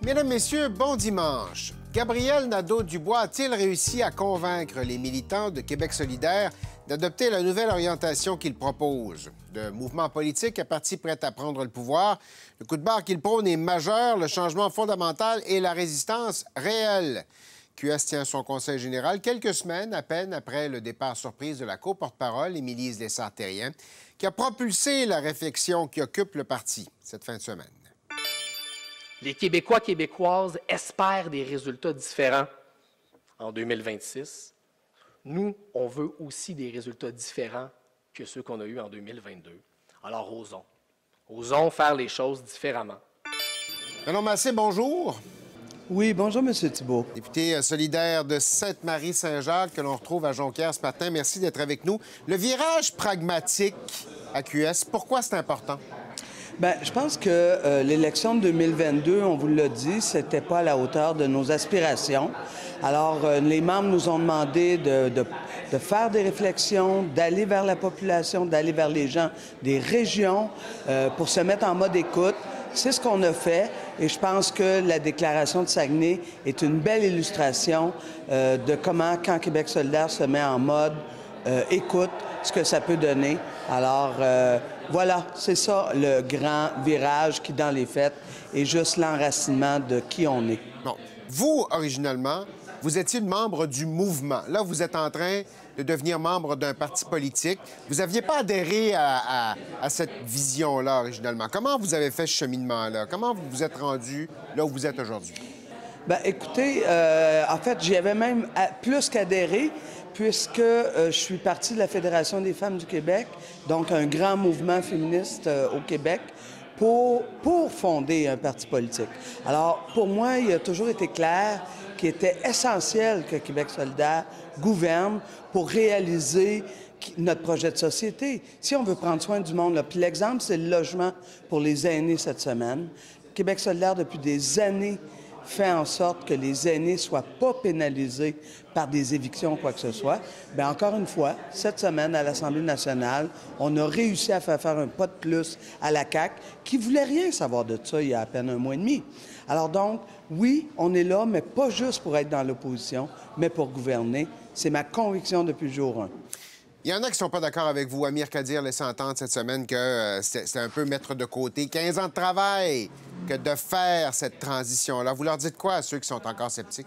Mesdames, Messieurs, bon dimanche. Gabriel Nadeau-Dubois a-t-il réussi à convaincre les militants de Québec solidaire d'adopter la nouvelle orientation qu'il propose? De mouvement politique à parti prêt à prendre le pouvoir, le coup de barre qu'il prône est majeur, le changement fondamental et la résistance réelle. QS tient son conseil général quelques semaines à peine après le départ surprise de la co-porte-parole, Émilie Lessard-Terrien, qui a propulsé la réflexion qui occupe le parti cette fin de semaine. Les Québécois, Québécoises espèrent des résultats différents en 2026. Nous, on veut aussi des résultats différents que ceux qu'on a eus en 2022. Alors, osons. Osons faire les choses différemment. Manon Massé, bonjour. Oui, bonjour, M. Thibault. Député euh, solidaire de Sainte-Marie-Saint-Jacques que l'on retrouve à Jonquière ce matin. Merci d'être avec nous. Le virage pragmatique à QS, pourquoi c'est important? Bien, je pense que euh, l'élection de 2022, on vous l'a dit, c'était pas à la hauteur de nos aspirations. Alors, euh, les membres nous ont demandé de, de, de faire des réflexions, d'aller vers la population, d'aller vers les gens des régions euh, pour se mettre en mode écoute. C'est ce qu'on a fait et je pense que la déclaration de Saguenay est une belle illustration euh, de comment, quand Québec solidaire se met en mode euh, écoute, ce que ça peut donner. Alors, euh, voilà, c'est ça le grand virage qui, dans les faits, est juste l'enracinement de qui on est. Bon. Vous, originalement, vous étiez membre du mouvement. Là, vous êtes en train de devenir membre d'un parti politique. Vous n'aviez pas adhéré à, à, à cette vision-là originalement. Comment vous avez fait ce cheminement-là? Comment vous vous êtes rendu là où vous êtes aujourd'hui? Bien, écoutez, euh, en fait, j'y avais même plus qu'adhéré, puisque euh, je suis partie de la Fédération des femmes du Québec, donc un grand mouvement féministe euh, au Québec, pour, pour fonder un parti politique. Alors, pour moi, il a toujours été clair qu'il était essentiel que Québec solidaire gouverne pour réaliser notre projet de société. Si on veut prendre soin du monde, là, puis l'exemple, c'est le logement pour les aînés cette semaine. Québec solidaire, depuis des années, fait en sorte que les aînés soient pas pénalisés par des évictions quoi que ce soit. Bien, encore une fois, cette semaine, à l'Assemblée nationale, on a réussi à faire faire un pas de plus à la CAQ, qui voulait rien savoir de ça il y a à peine un mois et demi. Alors donc, oui, on est là, mais pas juste pour être dans l'opposition, mais pour gouverner. C'est ma conviction depuis le jour 1. Il y en a qui ne sont pas d'accord avec vous. Amir Kadir laissait entendre cette semaine que euh, c'était un peu mettre de côté 15 ans de travail de faire cette transition-là? Vous leur dites quoi à ceux qui sont encore sceptiques?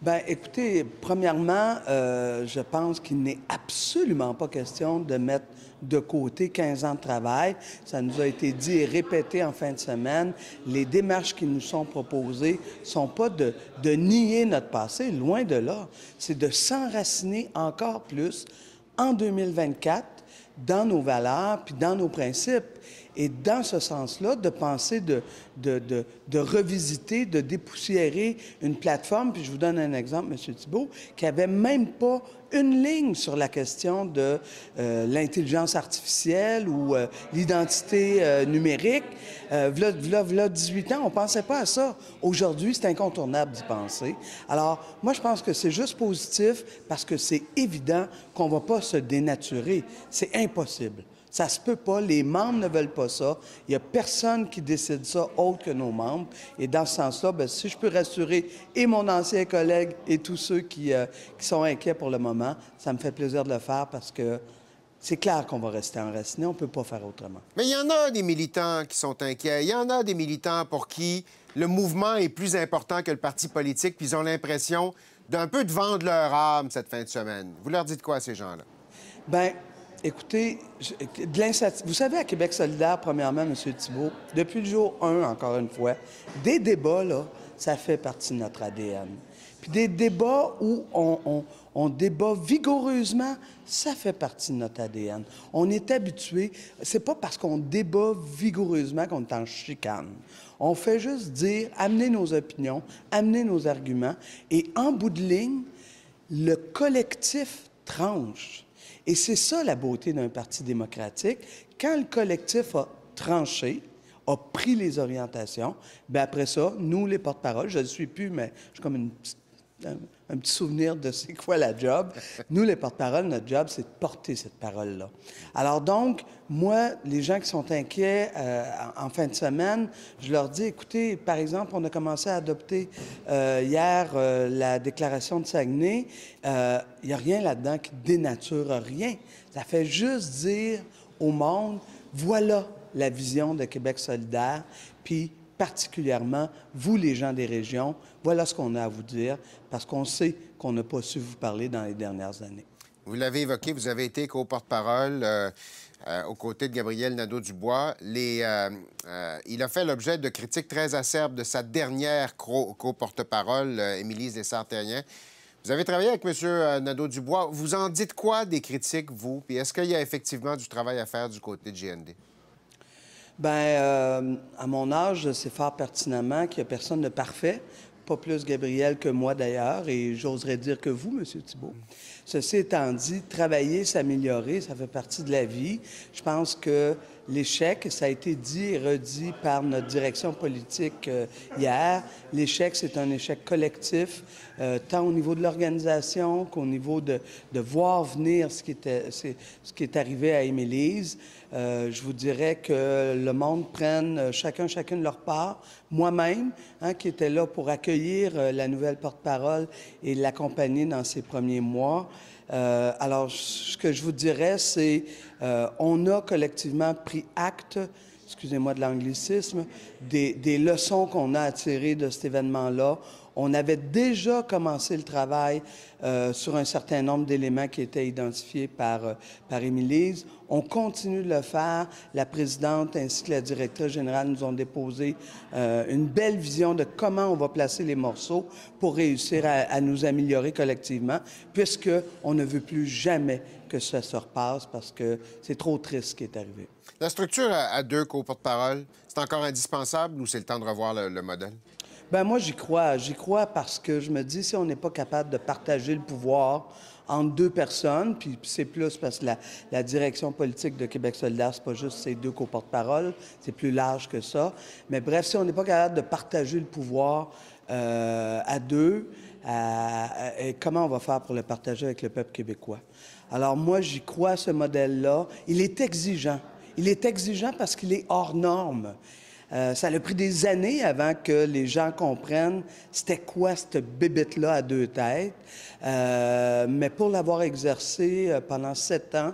Ben, écoutez, premièrement, euh, je pense qu'il n'est absolument pas question de mettre de côté 15 ans de travail. Ça nous a été dit et répété en fin de semaine. Les démarches qui nous sont proposées sont pas de, de nier notre passé, loin de là. C'est de s'enraciner encore plus en 2024 dans nos valeurs puis dans nos principes. Et dans ce sens-là, de penser de, de, de, revisiter, de dépoussiérer une plateforme, puis je vous donne un exemple, M. Thibault, qui avait même pas une ligne sur la question de euh, l'intelligence artificielle ou euh, l'identité euh, numérique. V'là, v'là- v'là 18 ans, on pensait pas à ça. Aujourd'hui, c'est incontournable d'y penser. Alors, moi, je pense que c'est juste positif parce que c'est évident qu'on va pas se dénaturer. C'est impossible. Ça se peut pas. Les membres ne veulent pas ça. Il y a personne qui décide ça autre que nos membres. Et dans ce sens-là, ben, si je peux rassurer et mon ancien collègue et tous ceux qui, euh, qui sont inquiets pour le moment, ça me fait plaisir de le faire parce que c'est clair qu'on va rester enraciné. On peut pas faire autrement. Mais il y en a des militants qui sont inquiets. Il y en a des militants pour qui le mouvement est plus important que le parti politique, puis ils ont l'impression d'un peu de vendre leur âme cette fin de semaine. Vous leur dites quoi à ces gens-là? Ben, écoutez, de vous savez, à Québec solidaire, premièrement, M. Thibault, depuis le jour 1, encore une fois, des débats, là, ça fait partie de notre ADN. Puis des débats où on, on- on débat vigoureusement, ça fait partie de notre ADN. On est habitué, c'est pas parce qu'on débat vigoureusement qu'on est en chicane. On fait juste dire, amener nos opinions, amener nos arguments, et en bout de ligne, le collectif tranche. Et c'est ça la beauté d'un parti démocratique. Quand le collectif a tranché, a pris les orientations, bien après ça, nous, les porte-paroles, je ne le suis plus, mais je suis comme une petite un, petit souvenir de c'est quoi la job. Nous, les porte-parole, notre job, c'est de porter cette parole-là. Alors donc, moi, les gens qui sont inquiets euh, en, fin de semaine, je leur dis, écoutez, par exemple, on a commencé à adopter euh, hier euh, la déclaration de Saguenay. Il n'y a rien là-dedans qui dénature rien. Ça fait juste dire au monde, voilà la vision de Québec solidaire, puis particulièrement vous, les gens des régions, voilà ce qu'on a à vous dire, parce qu'on sait qu'on n'a pas su vous parler dans les dernières années. Vous l'avez évoqué, vous avez été co-porte-parole euh, euh, aux côtés de Gabriel Nadeau-Dubois. Euh, il a fait l'objet de critiques très acerbes de sa dernière co-porte-parole, Émilie Dessart-Terrien. Vous avez travaillé avec M. Nadeau-Dubois. Vous en dites quoi des critiques, vous? Puis est-ce qu'il y a effectivement du travail à faire du côté de GND? Bien, euh, à mon âge, je sais fort pertinemment qu'il n'y a personne de parfait, pas plus Gabriel que moi d'ailleurs, et j'oserais dire que vous, M. Thibault. Ceci étant dit, travailler, s'améliorer, ça fait partie de la vie. Je pense que l'échec, ça a été dit et redit par notre direction politique euh, hier, l'échec, c'est un échec collectif, euh, tant au niveau de l'organisation qu'au niveau de, voir venir ce qui, était, ce qui est arrivé à Émilise. Euh, je vous dirais que le monde prenne chacun, chacune leur part. Moi-même, hein, qui était là pour accueillir la nouvelle porte-parole et l'accompagner dans ses premiers mois, euh, alors, ce que je vous dirais, c'est euh, on a collectivement pris acte, excusez-moi de l'anglicisme, des, des leçons qu'on a tirées de cet événement-là. On avait déjà commencé le travail euh, sur un certain nombre d'éléments qui étaient identifiés par, euh, par Émilise. On continue de le faire. La présidente ainsi que la directrice générale nous ont déposé euh, une belle vision de comment on va placer les morceaux pour réussir à, nous améliorer collectivement, puisque on ne veut plus jamais que ça se repasse parce que c'est trop triste ce qui est arrivé. La structure à, deux co-porte-parole, c'est encore indispensable ou c'est le temps de revoir le modèle? Ben moi, j'y crois. J'y crois parce que je me dis, si on n'est pas capable de partager le pouvoir entre deux personnes, puis c'est plus parce que la, direction politique de Québec solidaire, c'est pas juste ces deux co-porte-parole, c'est plus large que ça. Mais bref, si on n'est pas capable de partager le pouvoir euh, à deux, comment on va faire pour le partager avec le peuple québécois? Alors moi, j'y crois, ce modèle-là. Il est exigeant. Il est exigeant parce qu'il est hors norme. Euh, ça a pris des années avant que les gens comprennent c'était quoi cette bébête-là à deux têtes. Euh, mais pour l'avoir exercé euh, pendant sept ans,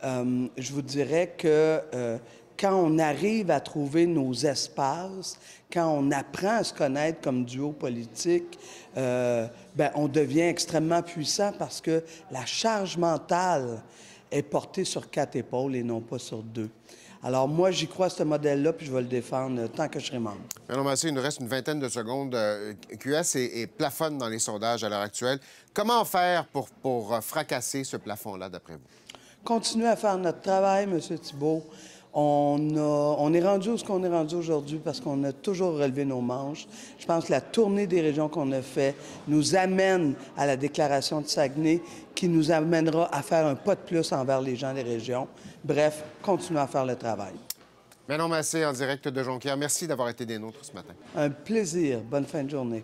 je vous dirais que quand on arrive à trouver nos espaces, quand on apprend à se connaître comme duo politique, ben, on devient extrêmement puissant parce que la charge mentale est portée sur quatre épaules et non pas sur deux. Alors, moi, j'y crois à ce modèle-là, puis je vais le défendre tant que je serai membre. Madame Massé, il nous reste une vingtaine de secondes. Euh, QS est, plafonne dans les sondages à l'heure actuelle. Comment faire pour, pour euh, fracasser ce plafond-là, d'après vous? Continuer à faire notre travail, M. Thibault. On, est rendu où ce qu'on est rendu aujourd'hui parce qu'on a toujours relevé nos manches. Je pense que la tournée des régions qu'on a fait nous amène à la déclaration de Saguenay qui nous amènera à faire un pas de plus envers les gens des régions. Bref, continuons à faire le travail. Manon Massé, en direct de Jonquière, merci d'avoir été des nôtres ce matin. Un plaisir. Bonne fin de journée.